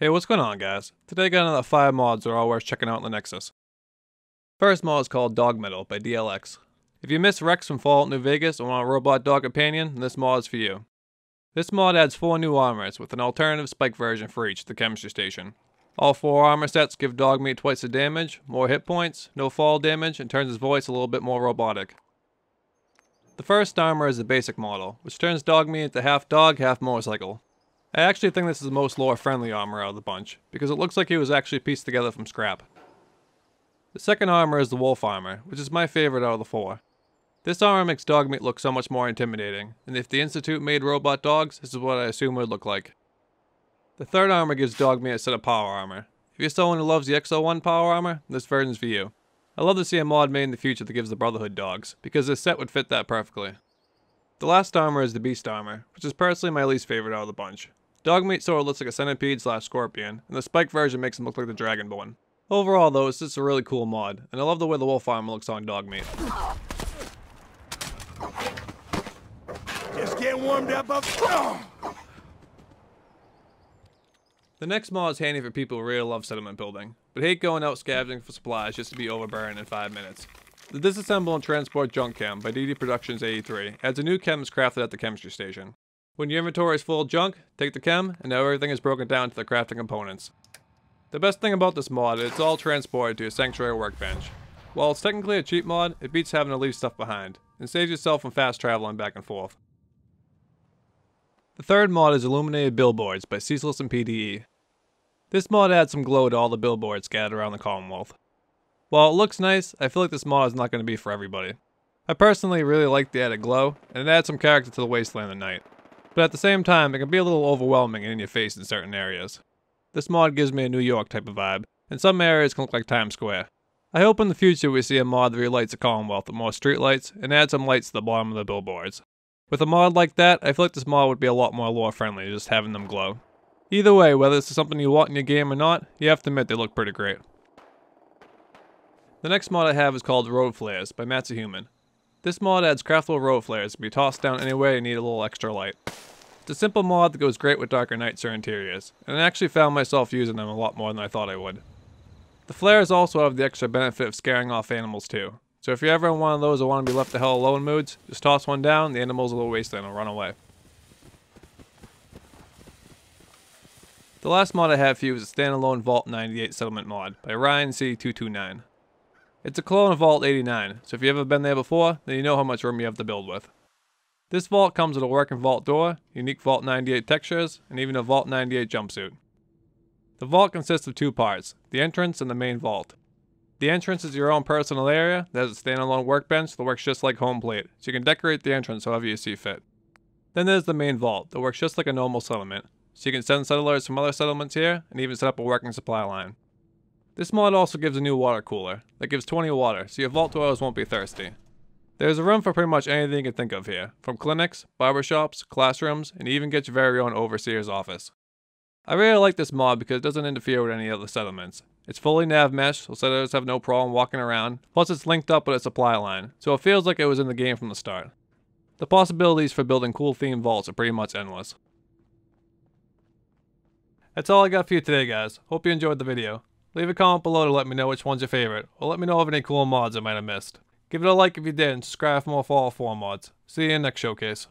Hey, what's going on guys? Today I got another 5 mods that are all worth checking out in the Nexus. First mod is called Dog Metal by DLX. If you miss Rex from Fallout New Vegas and want a robot dog companion, then this mod is for you. This mod adds 4 new armors with an alternative spike version for each at the chemistry station. All 4 armor sets give Dogmeat twice the damage, more hit points, no fall damage, and turns his voice a little bit more robotic. The first armor is the basic model, which turns Dogmeat into half dog, half motorcycle. I actually think this is the most lore-friendly armor out of the bunch, because it looks like it was actually pieced together from scrap. The second armor is the wolf armor, which is my favorite out of the four. This armor makes Dogmeat look so much more intimidating, and if the Institute made robot dogs, this is what I assume it would look like. The third armor gives Dogmeat a set of power armor. If you're someone who loves the X-01 power armor, this version's for you. I love to see a mod made in the future that gives the Brotherhood dogs, because this set would fit that perfectly. The last armor is the Beast armor, which is personally my least favorite out of the bunch. Dogmeat sort of looks like a centipede slash scorpion, and the spike version makes him look like the Dragonborn. Overall though, it's just a really cool mod, and I love the way the wolf armor looks on Dogmeat. Just get warmed up up. The next mod is handy for people who really love settlement building, but hate going out scavenging for supplies just to be overburned in 5 minutes. The Disassemble and Transport Junk Chem by DD Productions 83 adds a new chem crafted at the chemistry station. When your inventory is full of junk, take the chem, and now everything is broken down to the crafting components. The best thing about this mod is it's all transported to a Sanctuary workbench. While it's technically a cheap mod, it beats having to leave stuff behind, and saves yourself from fast traveling back and forth. The third mod is Illuminated Billboards by Ceaseless and PDE. This mod adds some glow to all the billboards scattered around the Commonwealth. While it looks nice, I feel like this mod is not going to be for everybody. I personally really like the added glow, and it adds some character to the wasteland at night. But at the same time, it can be a little overwhelming and in your face in certain areas. This mod gives me a New York type of vibe, and some areas can look like Times Square. I hope in the future we see a mod that relights the Commonwealth with more streetlights and adds some lights to the bottom of the billboards. With a mod like that, I feel like this mod would be a lot more lore friendly just having them glow. Either way, whether this is something you want in your game or not, you have to admit they look pretty great. The next mod I have is called Road Flares by mattsahuman. This mod adds craftable road flares to be tossed down anywhere you need a little extra light. It's a simple mod that goes great with darker nights or interiors, and I actually found myself using them a lot more than I thought I would. The flares also have the extra benefit of scaring off animals too, so if you're ever in one of those that want to be left the hell alone moods, just toss one down, the animals will waste it and run away. The last mod I have for you is a standalone Vault 98 settlement mod by Ryanc229. It's a clone of Vault 89, so if you've ever been there before, then you know how much room you have to build with. This vault comes with a working vault door, unique Vault 98 textures, and even a Vault 98 jumpsuit. The vault consists of two parts, the entrance and the main vault. The entrance is your own personal area that has a standalone workbench that works just like home plate, so you can decorate the entrance however you see fit. Then there's the main vault that works just like a normal settlement, so you can send settlers from other settlements here and even set up a working supply line. This mod also gives a new water cooler that gives 20 water, so your vault dwellers won't be thirsty. There's a room for pretty much anything you can think of here, from clinics, barbershops, classrooms, and even get your very own overseer's office. I really like this mod because it doesn't interfere with any other settlements. It's fully nav mesh, so settlers have no problem walking around, plus it's linked up with a supply line, so it feels like it was in the game from the start. The possibilities for building cool themed vaults are pretty much endless. That's all I got for you today guys. Hope you enjoyed the video. Leave a comment below to let me know which one's your favorite, or let me know of any cool mods I might have missed. Give it a like if you did, and subscribe for more Fallout 4 mods. See you in the next showcase.